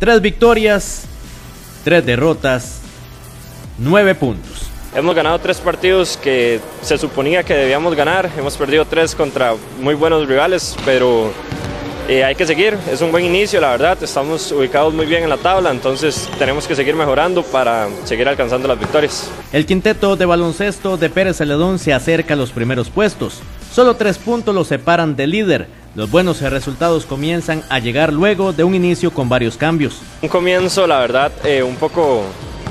Tres victorias, tres derrotas, nueve puntos. Hemos ganado tres partidos que se suponía que debíamos ganar. Hemos perdido tres contra muy buenos rivales, pero eh, hay que seguir. Es un buen inicio, la verdad. Estamos ubicados muy bien en la tabla, entonces tenemos que seguir mejorando para seguir alcanzando las victorias. El quinteto de baloncesto de Pérez Celedón se acerca a los primeros puestos. Solo tres puntos los separan del líder. Los buenos resultados comienzan a llegar luego de un inicio con varios cambios. Un comienzo, la verdad, eh, un poco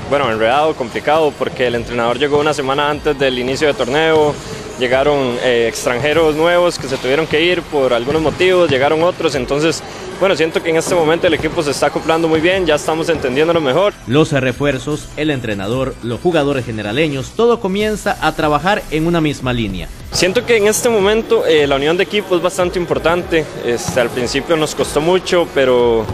bueno, enredado, complicado, porque el entrenador llegó una semana antes del inicio del torneo, llegaron eh, extranjeros nuevos que se tuvieron que ir por algunos motivos, llegaron otros, entonces, bueno, siento que en este momento el equipo se está acoplando muy bien, ya estamos entendiéndolo mejor. Los refuerzos, el entrenador, los jugadores generaleños, todo comienza a trabajar en una misma línea. Siento que en este momento eh, la unión de equipo es bastante importante, este, al principio nos costó mucho, pero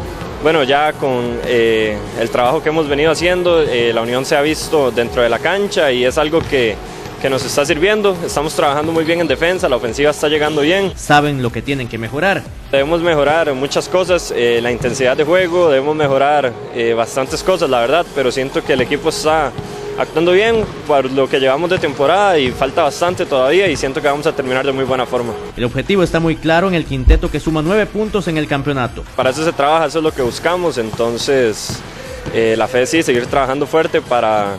bueno, ya con eh, el trabajo que hemos venido haciendo, eh, la unión se ha visto dentro de la cancha y es algo que, que, nos está sirviendo. Estamos trabajando muy bien en defensa, la ofensiva está llegando bien. Saben lo que tienen que mejorar. Debemos mejorar muchas cosas, eh, la intensidad de juego, debemos mejorar bastantes cosas, la verdad, pero siento que el equipo está actuando bien por lo que llevamos de temporada y falta bastante todavía y siento que vamos a terminar de muy buena forma. El objetivo está muy claro en el quinteto que suma nueve puntos en el campeonato. Para eso se trabaja, eso es lo que buscamos, entonces eh, la fe sí, seguir trabajando fuerte para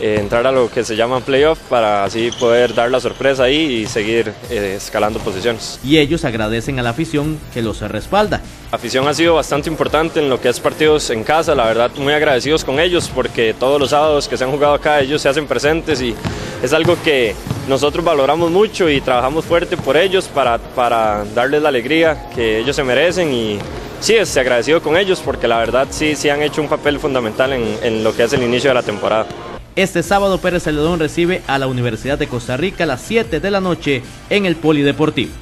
eh, entrar a lo que se llama playoff para así poder dar la sorpresa ahí y seguir eh, escalando posiciones. Y ellos agradecen a la afición que los respalda. La afición ha sido bastante importante en lo que es partidos en casa, la verdad muy agradecidos con ellos porque todos los sábados que se han jugado acá ellos se hacen presentes y es algo que nosotros valoramos mucho y trabajamos fuerte por ellos para, para darles la alegría que ellos se merecen y sí, estoy agradecido con ellos porque la verdad sí, sí han hecho un papel fundamental en, en lo que es el inicio de la temporada. Este sábado Pérez Celedón recibe a la Universidad de Costa Rica a las 7 de la noche en el Polideportivo.